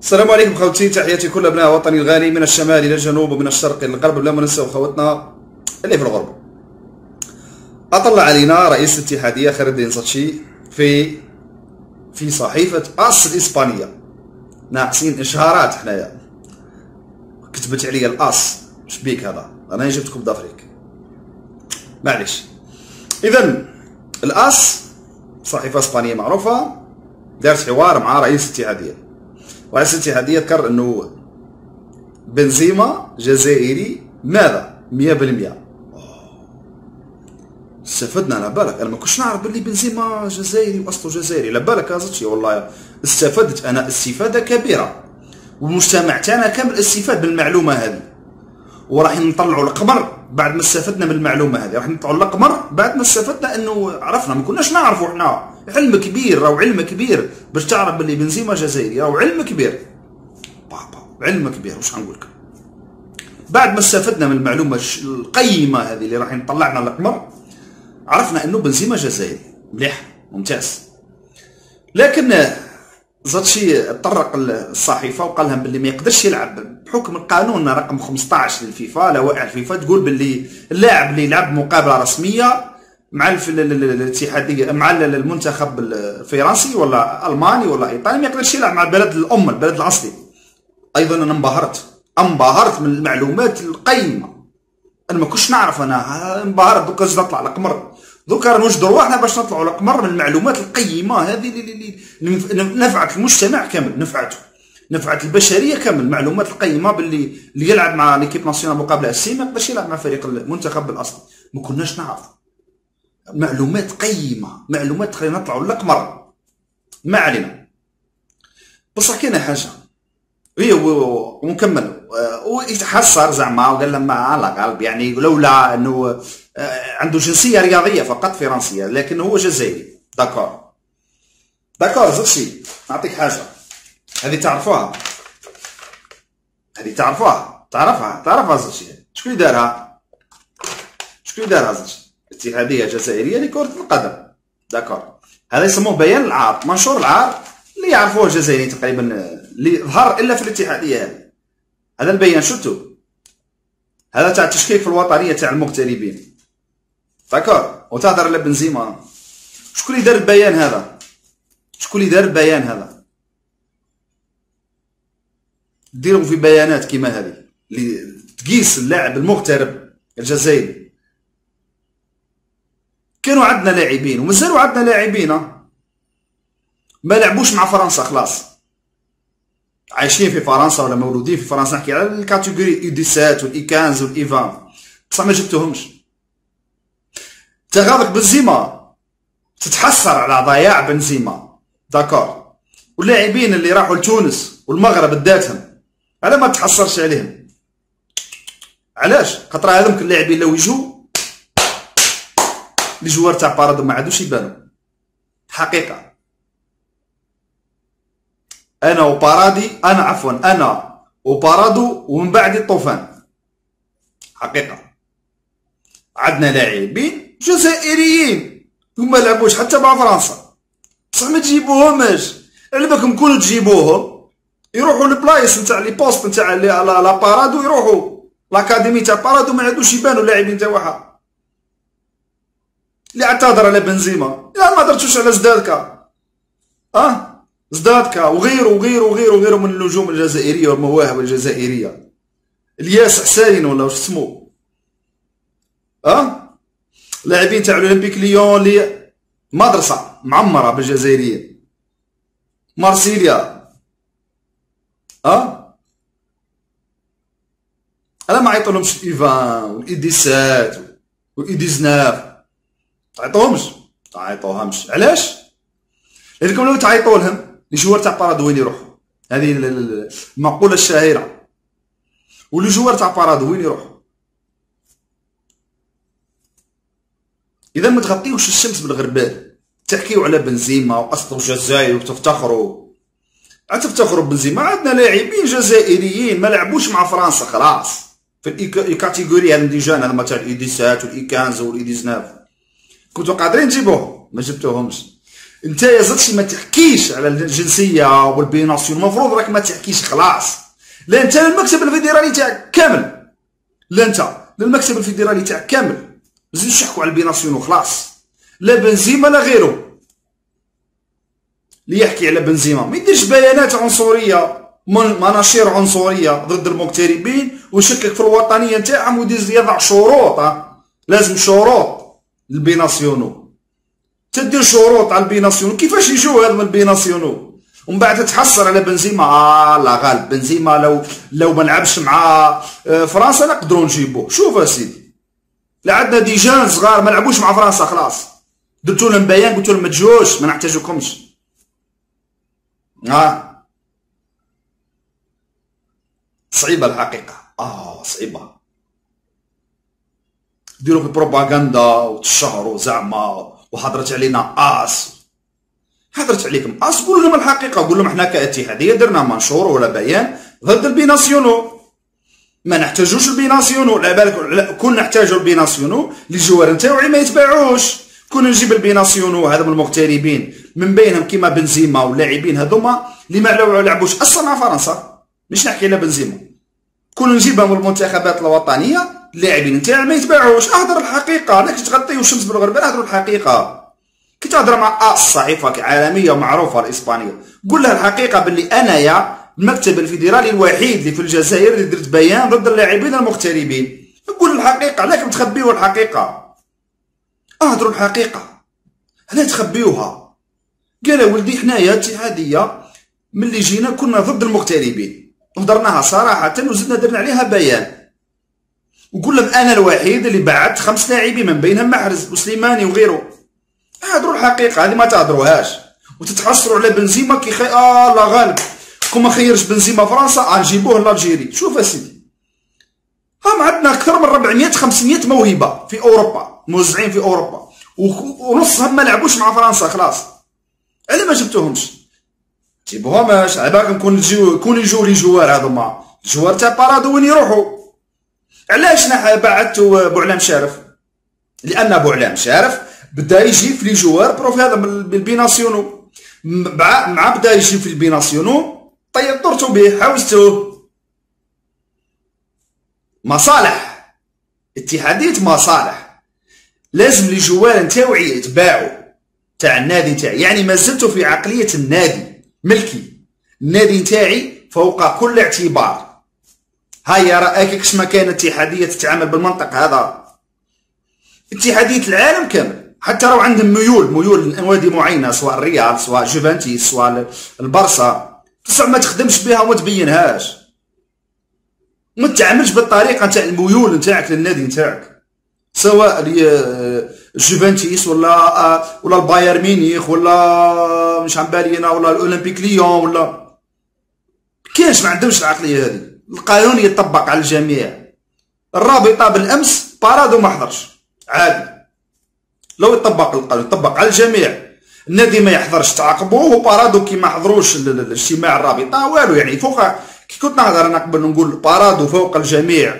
السلام عليكم خوتي تحياتي كل أبناء وطني الغالي من الشمال إلى الجنوب ومن الشرق إلى الغرب. بلا ما خوتنا اللي في الغرب. أطلع علينا رئيس الاتحادية خير الدين ساتشي في في صحيفة آس الاسبانيه ناقصين إشهارات حنايا. كتبت عليا الآس. شبيك هذا؟ أنا جبتكم دافريك معليش. اذا الآس صحيفة إسبانية معروفة دارت حوار مع رئيس الاتحادية. رئيس الاتحاديه ذكر إنه بنزيما جزائري ماذا؟ 100% استفدنا على بالك. أنا ما كنتش نعرف باللي بنزيما جزائري وأصله جزائري. على بالك هذا والله استفدت. أنا استفادة كبيرة. والمجتمع تاعنا كامل استفاد بالمعلومة هذه. وراح نطلعوا القمر بعد ما استفدنا من المعلومه هذه. راح نطلعوا القمر بعد ما استفدنا إنه عرفنا. ما كناش نعرفوا إحنا. علم كبير راهو علم كبير. باش تعرف باللي بنزيما جزائري راهو علم كبير. بابا علم كبير. واش غنقول لك بعد ما استفدنا من المعلومة القيمة هذه اللي راح نطلعنا القمر عرفنا إنه بنزيما جزائري مليح ممتاز. لكن زاتشي طرق الصحيفة وقال لهم باللي ما يقدرش يلعب. بحكم القانون رقم 15 للفيفا لوائح الفيفا تقول باللي اللاعب اللي يلعب مقابلة رسمية مع الاتحاديه مع المنتخب الفرنسي ولا ألماني ولا إيطالي؟ ما يقدرش يلعب مع البلد الأم البلد الأصلي. أيضا أنا انبهرت انبهرت من المعلومات القيمة. أنا ما كنتش نعرف أنا انبهرت دوكا زدت نطلع القمر دوكا نوجدوا رواحنا باش نطلعوا القمر من المعلومات القيمة هذه اللي نفعت المجتمع كامل نفعته نفعت البشرية كامل المعلومات القيمة باللي اللي يلعب مع ليكيب ناسيونال مقابلة السي ما يقدرش يلعب مع فريق المنتخب الأصلي. ما كناش نعرف. معلومات قيمة معلومات خلينا نطلعوا للقمر ما علينا. بصح كاينة حاجة. هي ونكمل. ويتحسر زعما وقال لما على قلب يعني لولا إنه آه، عنده جنسية رياضية فقط فرنسية لكن هو جزائري. داكور. داكور زوج شي. نعطيك حاجة. هذه تعرفوها؟ هذه تعرفوها؟ تعرفها؟ تعرفها زوج شي. شكون دارها؟ شكون دارها زوج اتحادية جزائرية لكرة القدم. d'accord. هذا يسموه بيان العار منشور العار اللي يعرفوه الجزائريين تقريبا اللي ظهر إلا في الاتحادية هذه. هذا البيان شفتوا؟ هذا تاع التشكيك في الوطنية تاع المغتربين. d'accord. وتهضر على بنزيما. شكون اللي دار البيان هذا؟ شكون اللي دار البيان هذا؟ ديروا في بيانات كيما هذه اللي تقيس اللاعب المغترب الجزائري. كانوا عندنا لاعبين ومازالوا عندنا لاعبين ما لعبوش مع فرنسا خلاص. عايشين في فرنسا ولا مولودين في فرنسا نحكي على ال catégorie U 17 وال U 15 وال U 20 بصح ما جبتوهمش. تغاضك بنزيما. تتحسر على ضياع بنزيما. d'accord. واللاعبين اللي راحوا لتونس والمغرب اداتهم. على ما تحسرش عليهم. علاش؟ خاطر هذوك اللاعبين لو يجوا les joueurs تاع بارادو ما عادوش يبانو. حقيقة. أنا وبارادي أنا عفوا أنا وبارادو ومن بعد الطوفان. حقيقة. عندنا لاعبين جزائريين. وما لعبوش حتى مع فرنسا. بصح ما تجيبوهمش. على بالكم كون تجيبوهم يروحوا لبلايص نتاع les postes نتاع لا بارادو يروحوا. l'académie تاع بارادو ما عندوش يبانوا لاعبين تاعها اللي اعتذر على بنزيما. لا ما درتوش على زدادكا. أه؟ زدادكا وغيره وغيره وغيره وغيره من النجوم الجزائرية والمواهب الجزائرية. الياس حسين ولا واش اسمه أه؟ لاعبين تاع الأولمبيك ليون لي مدرسة معمرة بالجزائريين مارسيليا. أه؟ أنا ما عيطولهمش U vingt وال U 17 وال U 19 تعيطوهمش. تعيطوهمش. علاش؟ لأنكم لو تعيطوا لهم joueurs تاع بارادو وين يروحوا هذه المقولة الشهيرة. و les joueurs تاع بارادو وين يروحوا إذا ما تغطيوش الشمس بالغربال. تحكيو على بنزيما واصله جزائري وتفتخروا تفتخروا بنزيما عندنا لاعبين جزائريين ما لعبوش مع فرنسا خلاص. في ال catégorie هذا déjà هذا مثلا ال U 17 وال U 15 وال U 19 كنتو قادرين تجيبوهم ما جبتوهمش. انت يا زلمه ما تحكيش على الجنسية وال binationaux المفروض راك ما تحكيش خلاص. لا انت المكتب الفيدرالي تاعك كامل. لا انت للمكتب الفيدرالي تاعك كامل. زيد نحكوا على ال binationaux وخلاص. لا بنزيما لا غيره. اللي يحكي على بنزيما ما يديرش بيانات عنصرية مناشير عنصرية ضد المغتربين ويشكك في الوطنية نتاعهم ويضع شروط لازم شروط. لل binationaux تدير شروط على ال binationaux كيفاش يجوا هذا من ال binationaux ومن بعد تحسر على بنزيما. آه لا غالب. بنزيما لو لو ما لعبش مع آه، فرنسا نقدروا نجيبوه. شوف سيدي لا عندنا ديجان صغار ما لعبوش مع فرنسا خلاص. درتو لهم بيان قلت لهم ما تجوش ما نحتاجوكمش آه. صعيبة الحقيقة. آه صعيبة. ديروا في بروباغندا وتشهروا زعما وحضرت علينا آس. حضرت عليكم آس قول لهم الحقيقة قول لهم إحنا كاتحاديه درنا منشور ولا بيان. ضد ال binationaux ما نحتاجوش ال binationaux لا بالك كون نحتاجو ال binationaux ال joueurs نتاوعي ما يتباعوش كون نجيب ال binationaux هذوما المغتربين من بينهم كيما بنزيما واللاعبين هذوما اللي ما لعبوش أصلا مع فرنسا. مش نحكي على بنزيما. كون نجيبهم المنتخبات الوطنية اللاعبين نتاعي ما يتباعوش. اهضر الحقيقة لا تغطيو الشمس بالغربال اهضروا الحقيقة. كي تهضر مع الصحيفه عالمية معروفه الإسبانية. قول لها الحقيقة باللي أنايا المكتب الفيدرالي الوحيد اللي في الجزائر اللي درت بيان ضد اللاعبين المغتربين. قول الحقيقة علاش تخبيو الحقيقة. اهضروا الحقيقة. لا تخبيوها. قال ولدي حنايا اتحادية ملي جينا كنا ضد المغتربين. هضرناها صراحة وزدنا درنا عليها بيان. وقول لهم أنا الوحيد اللي بعت خمس لاعبين من بينهم محرز وسليماني وغيره. هادروا الحقيقة هذه ما تهضروهاش وتتحسروا على بنزيما كي خي آه لا غالب. كون ما خيرش بنزيما فرنسا آه نجيبوه لألجيري. شوف أسيدي. هم عندنا أكثر من 400 500 موهبة في أوروبا. موزعين في أوروبا. ونصهم ما لعبوش مع فرنسا خلاص. على ما جبتوهمش. جيبوهمش على بالكم كون يجيو كون يجوا لي جوار هذوما الجوار تاع بارادو وين يروحوا علاش أنا بعثتو بوعلام شارف لأن بوعلام شارف بدا يجي في لي جوار بروف هذا بالبيناسيونو مع بدا يجي في البيناسيونو طيب طرتو به حوزتوه مصالح اتحادية مصالح لازم لي جوار نتاوعي يتباعوا تاع النادي تاعي يعني ما زلت في عقلية النادي ملكي النادي نتاعي فوق كل اعتبار. هيا رأيك كش ما كان اتحادية تتعامل بالمنطق هذا؟ اتحادية العالم كامل حتى لو عندهم ميول ميول لنوادي معينة سواء الريال سواء جوفانتيس سواء البرصا بصح ما تخدمش بها وما تبينهاش. ما تعاملش بالطريقة نتاع الميول نتاعك للنادي نتاعك سواء جوفانتيس ولا ولا الباير مينيخ ولا مش علابالي أنا ولا الأولمبيك ليون ولا كاينش ما عندهمش العقلية هذه. القانون يطبق على الجميع. الرابطة بالأمس بارادو ما حضرش. عادي. لو يطبق القانون يطبق على الجميع. النادي ما يحضرش تعاقبوه وبارادو كي ما حضروش الاجتماع الرابطة والو يعني فوق كي كنت نهضر أنا قبل نقول بارادو فوق الجميع.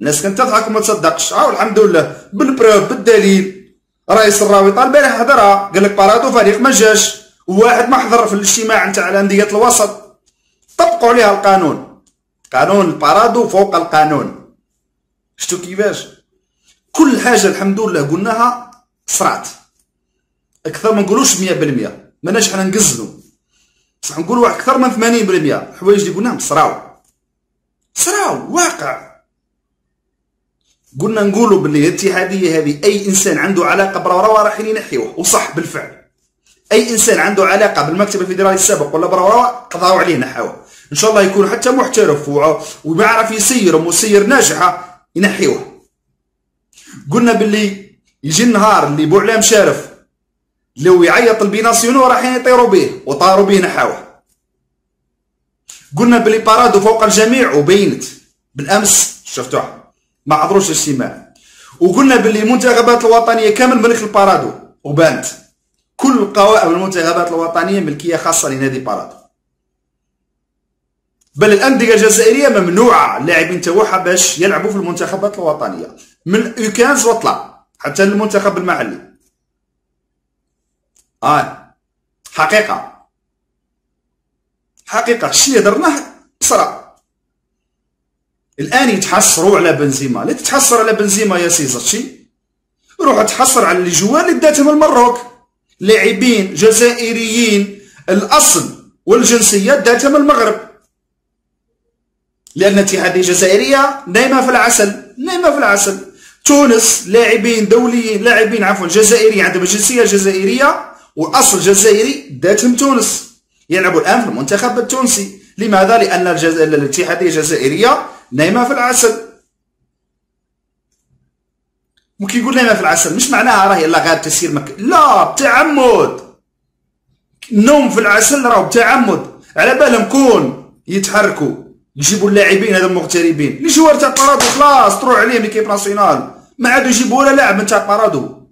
الناس كانت تضحك وما تصدقش. الحمد لله بال preuve بالدليل. رئيس الرابطه البارح هضرها قال لك بارادو فريق ما جاش وواحد ما حضر في الاجتماع نتاع الأندية الوسط. طبقوا عليها القانون. قانون البارادو فوق القانون. شتو كيفاش؟ كل حاجة الحمد لله قلناها صرات. أكثر ما نقولوش 100% ماناش حنا نقزلو بصح نقولوا أكثر من 80% الحوايج اللي قلناهم صراو. صراو واقع. قلنا نقولوا باللي الاتحاديه هذه أي إنسان عنده علاقة بروروا راح ينحيوه وصح بالفعل. أي إنسان عنده علاقة بالمكتب الفيدرالي السابق ولا روراوة قضاوا عليه نحاوه إن شاء الله يكون حتى محترف ويعرف يسير ومسير ناجحة ينحيوه. قلنا باللي يجي النهار اللي بوعلام شارف لو يعيط ال binationaux راح يطيروا به وطاروا به نحاوه قلنا باللي بارادو فوق الجميع وبينت. بالأمس شفتوها. ما حضروش الاجتماع وقلنا باللي المنتخبات الوطنية كامل ملك البارادو وبانت كل قوائم المنتخبات الوطنية ملكية خاصة لنادي بارادو. بل الأندية الجزائرية ممنوعة اللاعبين تاعها باش يلعبوا في المنتخبات الوطنية. من U واطلع حتى المنتخب المحلي. آه حقيقة. حقيقة. الشيء اللي درناه صرا الآن يتحسروا على بنزيما. لا تتحسر على بنزيما يا سي زاتشي. روح تحسر على اللي اللي داتهم المروك. لاعبين جزائريين الأصل والجنسية داتهم المغرب. لأن الاتحاديه الجزائريه نايمة في العسل نايمة في العسل. تونس لاعبين دوليين لاعبين عفوا جزائريين عندهم جنسية جزائرية وأصل جزائري داتهم تونس. يلعبوا الآن في المنتخب التونسي. لماذا؟ لأن. الاتحادية الجزائريه نايمه في العسل. ممكن يقول نايمه في العسل مش معناها راهي يلا غير تسير مك... لا بتعمد. النوم في العسل راهو بتعمد. على بالهم كون يتحركوا. يجيبوا اللاعبين هذا المغتربين. les joueurs تاع بارادو خلاص تروح عليهم l'équipe nationale. ما عادوا يجيبوا ولا لاعب تاع بارادو.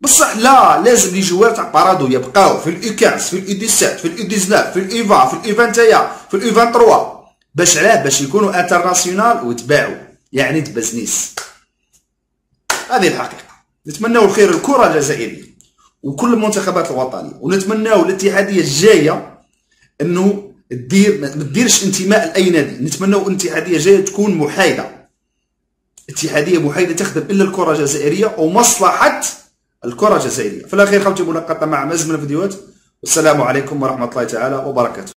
بصح لا لازم les joueurs تاع بارادو يبقاو في ال U 15 في ال U 17 في ال U 19 في ال U 20 في ال U 21 في ال U 23 باش علاه باش يكونوا international ويتباعوا. يعني تبزنيس هذه الحقيقة. نتمناو الخير للكره الجزائرية وكل المنتخبات الوطنية. ونتمناو الاتحادية الجاية إنه دير ما ديرش انتماء لأي نادي. نتمناو الاتحادية الجاية تكون محايدة. اتحادية محايدة تخدم إلا الكرة الجزائرية ومصلحة الكرة الجزائرية. في الأخير خوتي ملقطه مع مزمن الفيديوهات. والسلام عليكم ورحمة الله تعالى وبركاته.